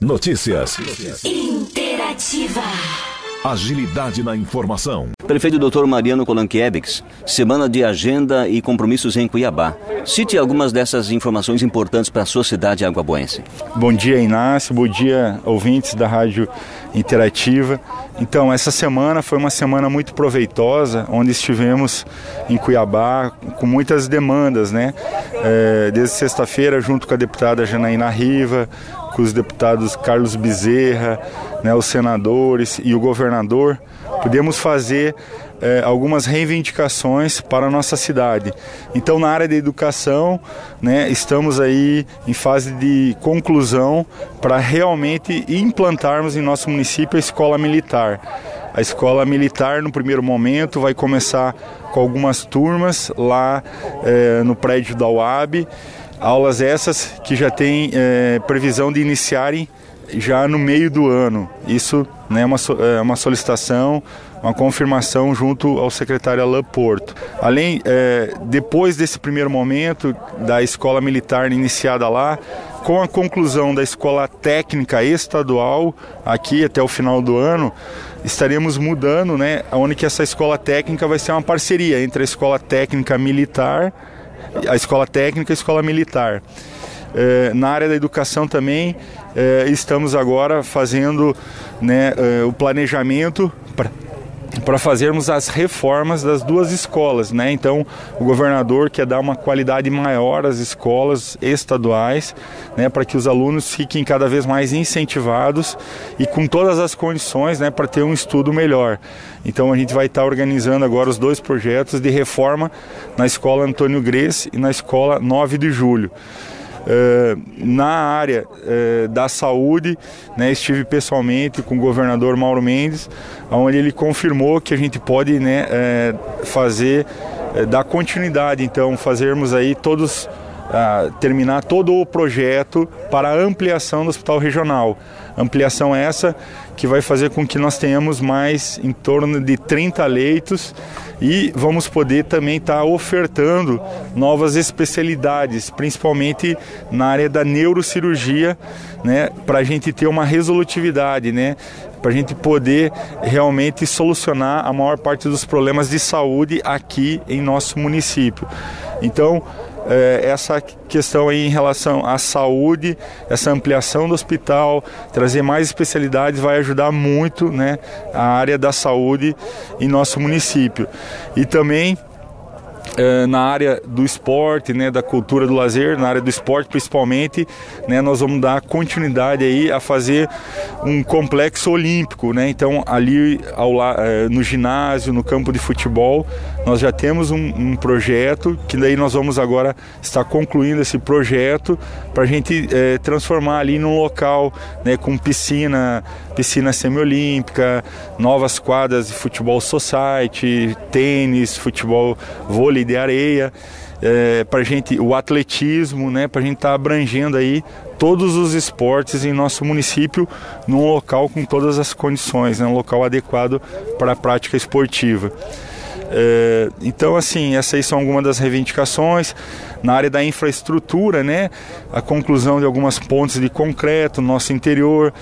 Notícias. Interativa. Agilidade na informação. Prefeito Dr. Mariano Colanquiebix, semana de agenda e compromissos em Cuiabá. Cite algumas dessas informações importantes para a sua cidade aguaboense. Bom dia, Inácio. Bom dia, ouvintes da Rádio Interativa. Então, essa semana foi uma semana muito proveitosa, onde estivemos em Cuiabá com muitas demandas, né? É, desde sexta-feira, junto com a deputada Janaína Riva, com os deputados Carlos Bezerra, né, os senadores e o governador, pudemos fazer é, algumas reivindicações para a nossa cidade. Então, na área da educação, né, estamos aí em fase de conclusão para realmente implantarmos em nosso município a escola militar. A escola militar, no primeiro momento, vai começar com algumas turmas lá é, no prédio da UAB. Aulas essas que já têm é, previsão de iniciarem já no meio do ano. Isso né, é uma, é uma solicitação, uma confirmação junto ao secretário Alain Porto. Além, é, depois desse primeiro momento da escola militar iniciada lá, com a conclusão da escola técnica estadual aqui até o final do ano, estaremos mudando, né, onde que essa escola técnica vai ser uma parceria entre a escola técnica militar, a escola técnica e a escola militar. É, na área da educação também é, estamos agora fazendo né, é, o planejamento para fazermos as reformas das duas escolas, né? Então, o governador quer dar uma qualidade maior às escolas estaduais, né, para que os alunos fiquem cada vez mais incentivados e com todas as condições, né, para ter um estudo melhor. Então, a gente vai estar organizando agora os dois projetos de reforma na escola Antônio Gres e na escola 9 de Julho. Uh, na área uh, da saúde, né, estive pessoalmente com o governador Mauro Mendes, onde ele confirmou que a gente pode né, uh, fazer, dar continuidade, então fazermos aí todos terminar todo o projeto para a ampliação do hospital regional. Ampliação essa que vai fazer com que nós tenhamos mais em torno de 30 leitos e vamos poder também estar tá ofertando novas especialidades, principalmente na área da neurocirurgia, né, para a gente ter uma resolutividade, né, para a gente poder realmente solucionar a maior parte dos problemas de saúde aqui em nosso município. Então, essa questão aí em relação à saúde, essa ampliação do hospital, trazer mais especialidades vai ajudar muito né, a área da saúde em nosso município. E também é, na área do esporte, né, da cultura do lazer, na área do esporte principalmente, né, nós vamos dar continuidade aí a fazer um complexo olímpico, né? Então ali ao, é, no ginásio, no campo de futebol, nós já temos um, um, projeto que daí nós vamos agora estar concluindo esse projeto para a gente é, transformar ali num local né, com piscina, piscina semiolímpica, novas quadras de futebol society, tênis, futebol vôlei de areia. É, para gente o atletismo, né, para a gente estar tá abrangendo aí todos os esportes em nosso município num local com todas as condições, né, um local adequado para a prática esportiva. É, então, assim, essas aí são algumas das reivindicações. Na área da infraestrutura, né, a conclusão de algumas pontes de concreto no nosso interior.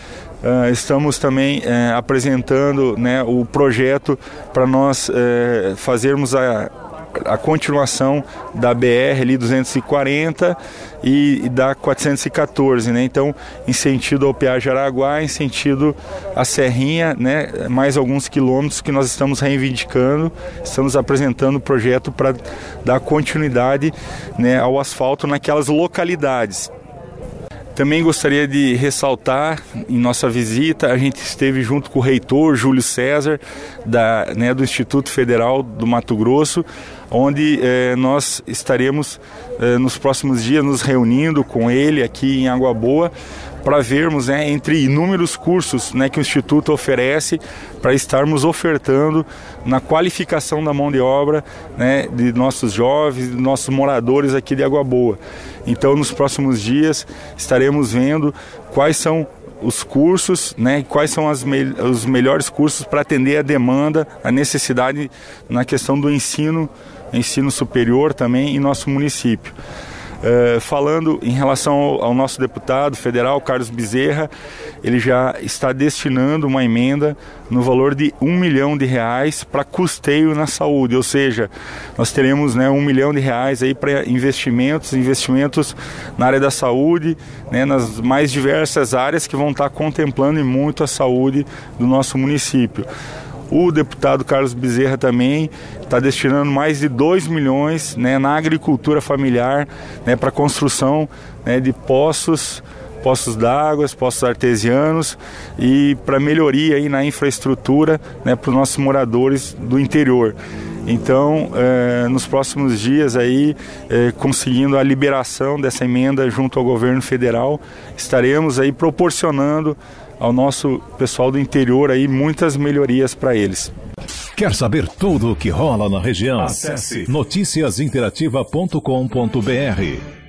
Uh, estamos também uh, apresentando né, o projeto para nós uh, fazermos a, a continuação da BR ali 240 e, e da 414, né? Então, em sentido ao Piá Jaraguá, em sentido à Serrinha, né? Mais alguns quilômetros que nós estamos reivindicando, estamos apresentando o projeto para dar continuidade né, ao asfalto naquelas localidades. Também gostaria de ressaltar em nossa visita, a gente esteve junto com o reitor Júlio César, da, né, do Instituto Federal do Mato Grosso, onde eh, nós estaremos eh, nos próximos dias nos reunindo com ele aqui em Água Boa para vermos, né, entre inúmeros cursos né, que o Instituto oferece, para estarmos ofertando na qualificação da mão de obra né, de nossos jovens, de nossos moradores aqui de Água Boa. Então, nos próximos dias, estaremos vendo quais são os cursos, né, quais são me os melhores cursos para atender a demanda, a necessidade na questão do ensino, ensino superior também em nosso município. Uh, falando em relação ao, ao, nosso deputado federal, Carlos Bezerra, ele já está destinando uma emenda no valor de um milhão de reais para custeio na saúde, ou seja, nós teremos né, um milhão de reais aí para investimentos, investimentos na área da saúde, né, nas mais diversas áreas que vão estar contemplando muito a saúde do nosso município. O deputado Carlos Bezerra também está destinando mais de 2 milhões né, na agricultura familiar né, para construção né, de poços poços d'água, poços artesianos e para melhoria aí na infraestrutura né, para os nossos moradores do interior. Então, eh, nos próximos dias aí, eh, conseguindo a liberação dessa emenda junto ao governo federal, estaremos aí proporcionando ao nosso pessoal do interior aí muitas melhorias para eles. Quer saber tudo o que rola na região? Acesse noticiasinterativa.com.br.